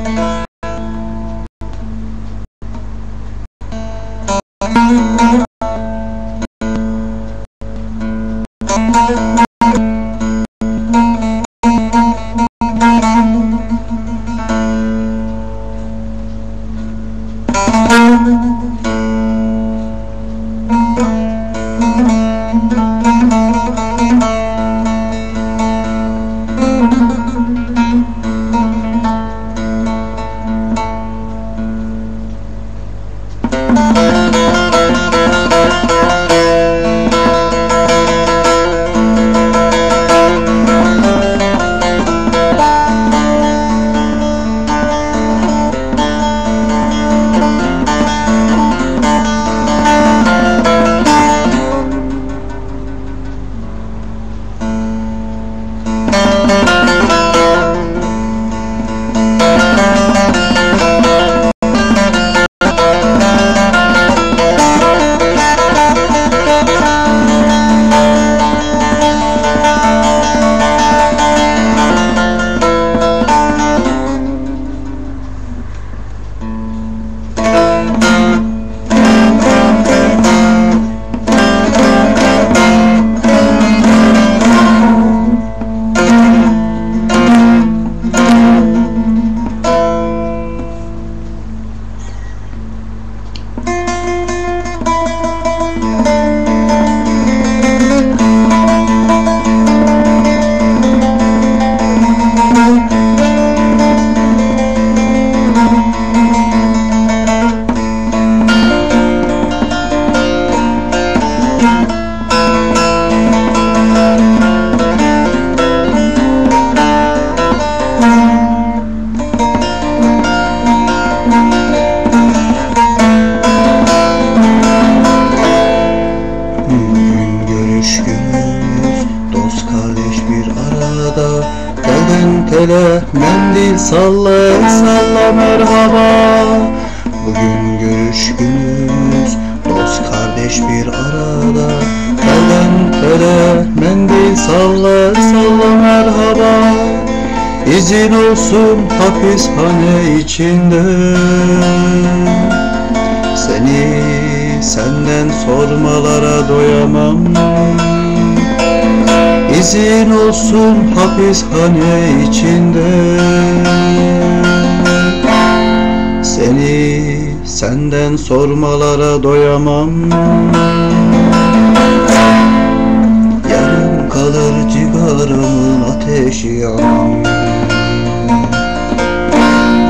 Bugün arada Telden tele mendil salla salla merhaba. Bugün görüşkünüz Dost kardeş bir arada. Telden tele mendil salla salla merhaba. İzin olsun hapishane içinde. Seni senden sormalara doyamam İzin olsun hapishane içinde. Seni senden sormalara doyamam. Yarım kalır cigaramın ateşi yanam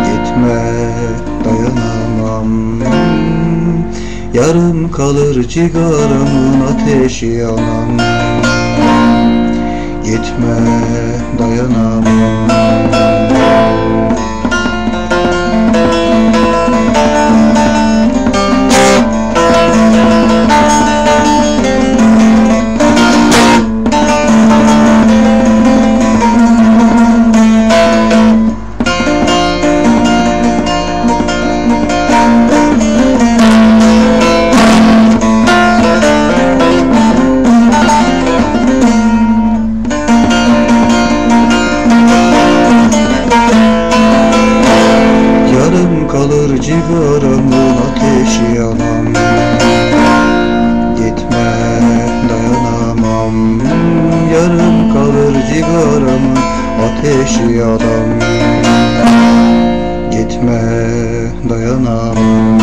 Gitme dayanamam. Yarım kalır cigaramın ateşi yanam Gitme dayanamam kalır cigaramın ateşi yanam Gitme dayanamam. Yarım kalır cigaramın ateşi yanam Gitme dayanamam